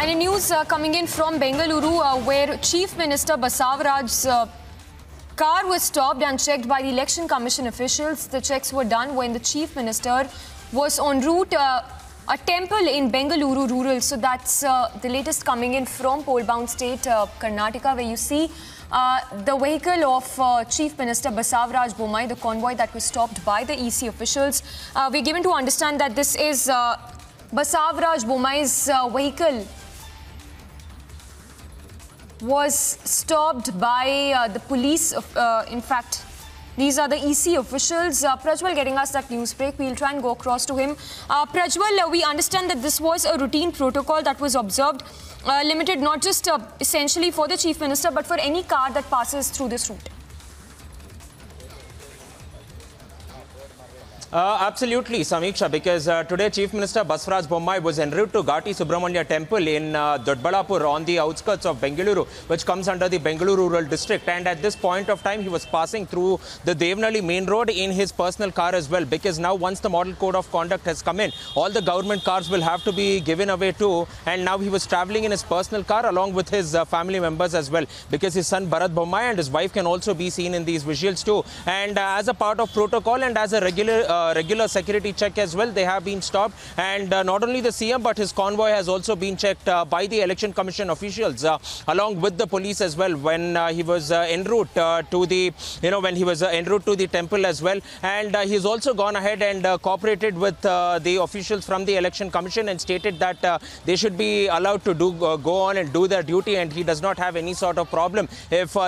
And a news uh, coming in from Bengaluru, uh, where Chief Minister Basavaraj's uh, car was stopped and checked by the Election Commission officials. The checks were done when the Chief Minister was en route uh, a temple in Bengaluru rural. So that's uh, the latest coming in from poll-bound state uh, Karnataka, where you see uh, the vehicle of uh, Chief Minister Basavaraj Bommai, the convoy that was stopped by the EC officials. Uh, we're given to understand that this is Basavaraj Bommai's uh, vehicle was stopped by uh, the police. Uh, in fact, these are the EC officials. Uh, Prajwal getting us that news break. We'll try and go across to him. Uh, Prajwal, uh, we understand that this was a routine protocol that was observed, uh, limited not just uh, essentially for the Chief Minister, but for any car that passes through this route. Uh, absolutely, Samiksha, because uh, today Chief Minister Basavaraj Bommai was en route to Ghati Subramanya Temple in uh, on the outskirts of Bengaluru, which comes under the Bengaluru Rural District. And at this point of time, he was passing through the Devnali main road in his personal car as well, because now once the model code of conduct has come in, all the government cars will have to be given away too. And now he was traveling in his personal car along with his uh, family members as well, because his son Bharat Bommai and his wife can also be seen in these visuals too. And uh, as a part of protocol and as a regular uh, regular security check as well, they have been stopped. And uh, not only the CM, but his convoy has also been checked uh, by the election commission officials, uh, along with the police as well, when uh, he was uh, en route uh, to the, you know, when he was en route to the temple as well. And he's also gone ahead and cooperated with the officials from the election commission and stated that they should be allowed to do go on and do their duty, and he does not have any sort of problem if.